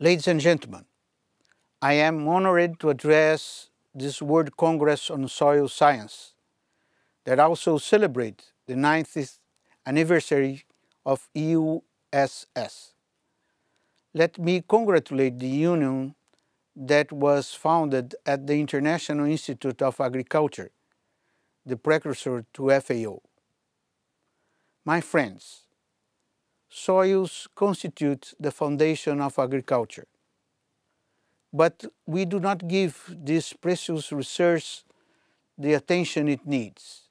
Ladies and gentlemen, I am honored to address this World Congress on Soil Science that also celebrates the 90th anniversary of IUSS. Let me congratulate the union that was founded at the International Institute of Agriculture, the precursor to FAO. My friends, soils constitute the foundation of agriculture. But we do not give this precious resource the attention it needs.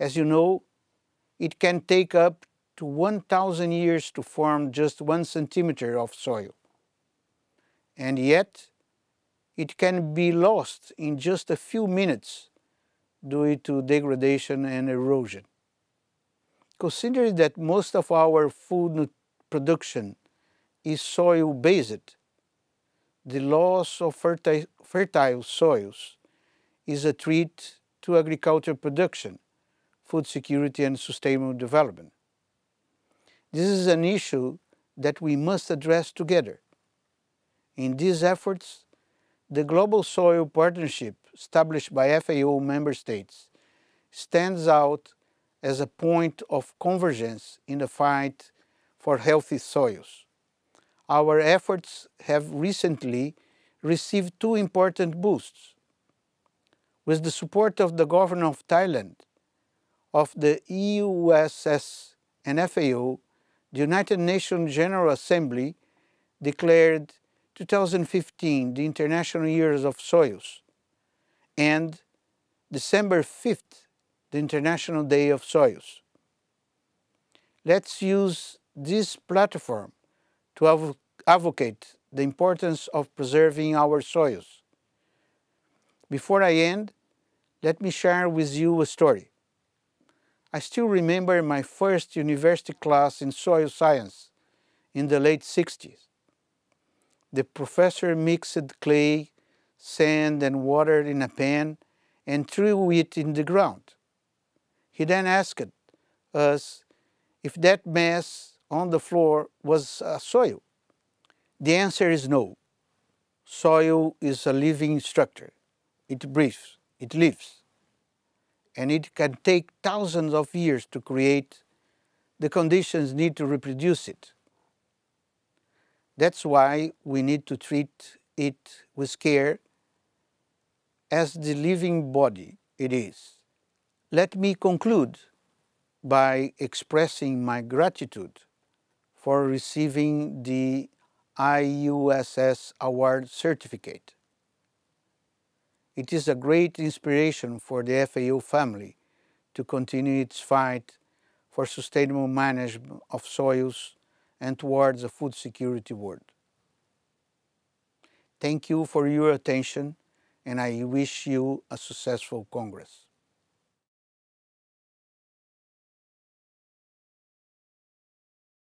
As you know, it can take up to 1,000 years to form just one centimeter of soil. And yet, it can be lost in just a few minutes due to degradation and erosion. Consider that most of our food production is soil-based. The loss of fertile, fertile soils is a threat to agriculture production, food security and sustainable development. This is an issue that we must address together. In these efforts, the Global Soil Partnership established by FAO member states stands out as a point of convergence in the fight for healthy soils. Our efforts have recently received two important boosts. With the support of the government of Thailand, of the IUSS and FAO, the United Nations General Assembly declared 2015 the International Years of Soils and December 5th the International Day of Soils. Let's use this platform to adv advocate the importance of preserving our soils. Before I end, let me share with you a story. I still remember my first university class in soil science in the late 60s. The professor mixed clay, sand and water in a pan and threw it in the ground. He then asked us if that mess on the floor was uh, soil. The answer is no. Soil is a living structure. It breathes, it lives. And it can take thousands of years to create the conditions need to reproduce it. That's why we need to treat it with care as the living body it is. Let me conclude by expressing my gratitude for receiving the IUSS Award certificate. It is a great inspiration for the FAO family to continue its fight for sustainable management of soils and towards a food security world. Thank you for your attention and I wish you a successful Congress.